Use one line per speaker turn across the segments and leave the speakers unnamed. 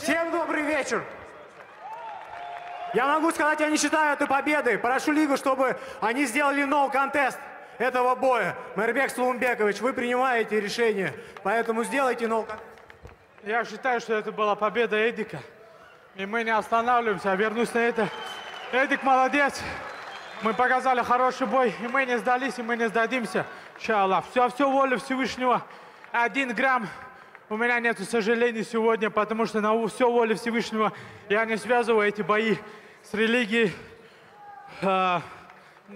Всем добрый вечер. Я могу сказать, я не считаю это победой. Прошу Лигу, чтобы они сделали no контест этого боя. Мэрбек Слумбекович, вы принимаете решение, поэтому сделайте contest.
Я считаю, что это была победа Эдика. И мы не останавливаемся, а вернусь на это. Эдик молодец. Мы показали хороший бой, и мы не сдались, и мы не сдадимся. Иншаллах. Все, все воля Всевышнего. Один грамм у меня нет сожалений сегодня, потому что на все воля Всевышнего я не связываю эти бои с религией. А,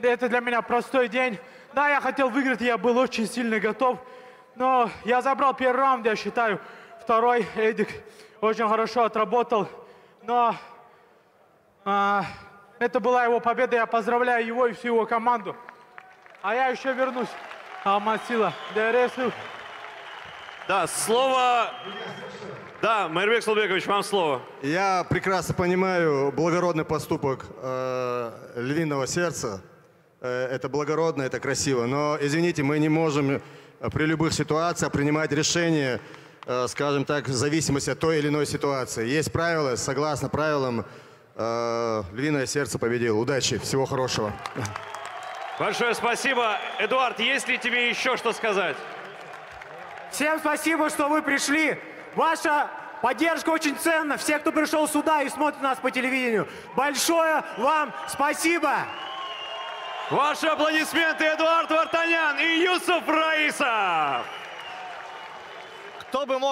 Это для меня простой день. Да, я хотел выиграть, я был очень сильно готов. Но я забрал первый раунд, я считаю. Второй Эдик очень хорошо отработал. Но а, это была его победа. Я поздравляю его и всю его команду. А я еще вернусь. Алмасила. Дересу.
Да, слово... Да, Майрбек Сулбекович, вам слово.
Я прекрасно понимаю благородный поступок э, львиного сердца. Э, это благородно, это красиво. Но, извините, мы не можем э, при любых ситуациях принимать решения, э, скажем так, в зависимости от той или иной ситуации. Есть правила, согласно правилам, э, львиное сердце победило. Удачи, всего хорошего.
Большое спасибо. Эдуард, есть ли тебе еще что сказать?
Всем спасибо, что вы пришли. Ваша поддержка очень ценна. Все, кто пришел сюда и смотрит нас по телевидению. Большое вам спасибо.
Ваши аплодисменты Эдуард Вартанян и Юсуф Раисов.
Кто бы мог